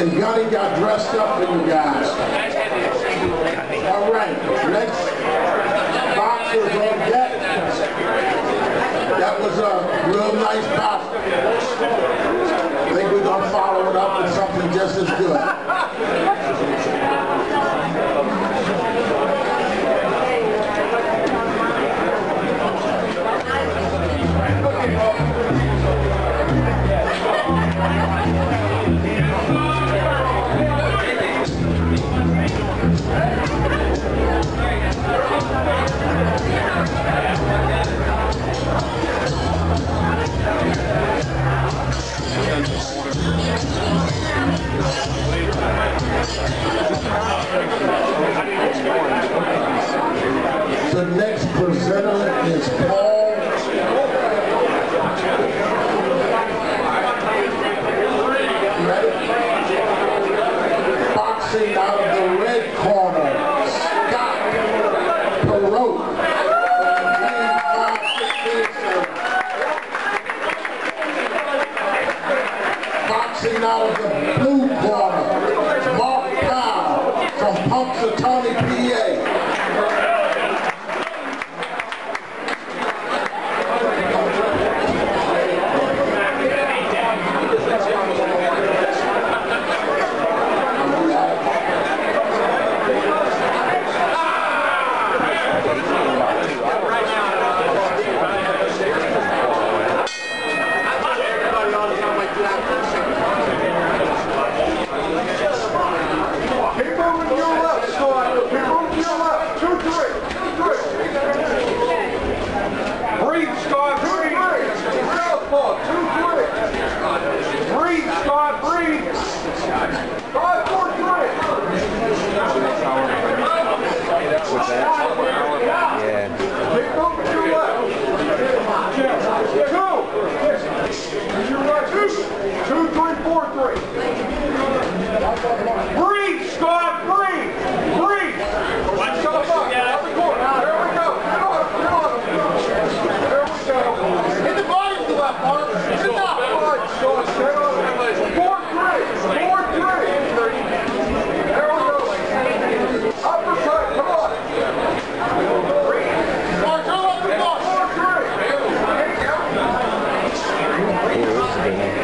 and Gunny got dressed up for you guys. All right, next boxers on deck. That was a real nice box. out everything.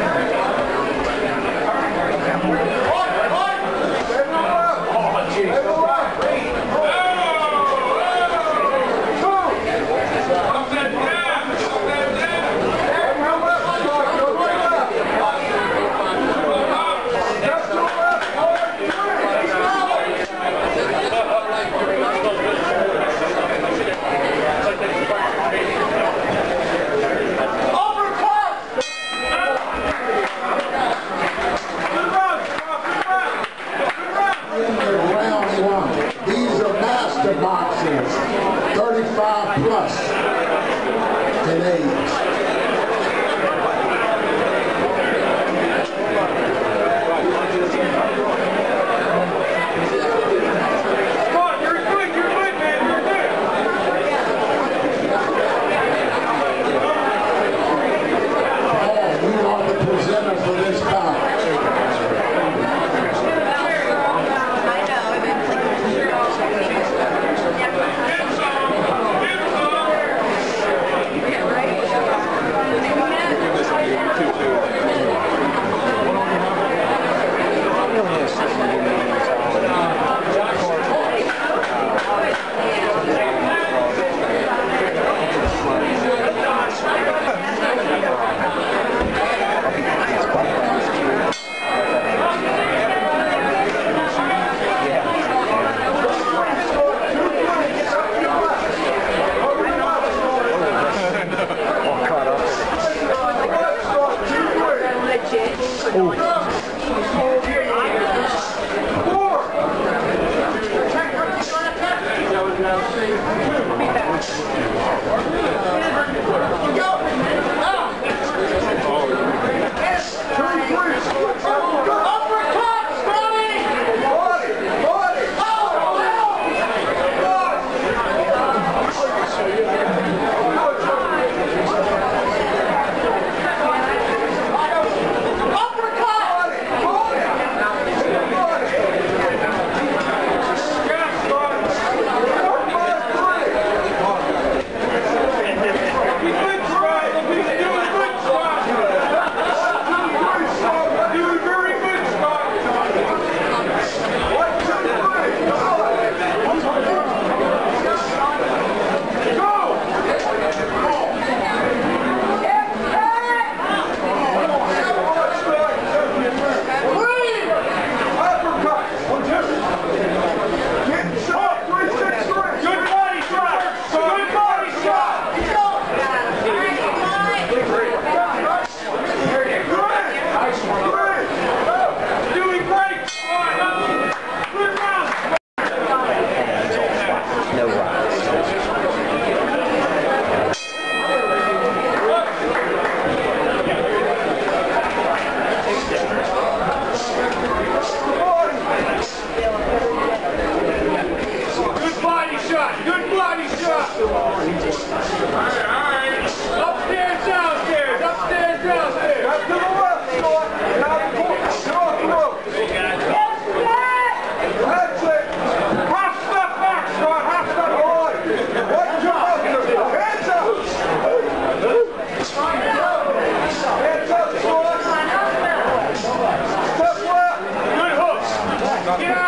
そ。Yeah!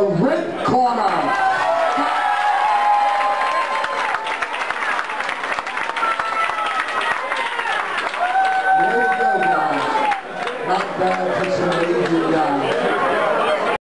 the red corner.